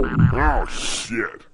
Oh, shit.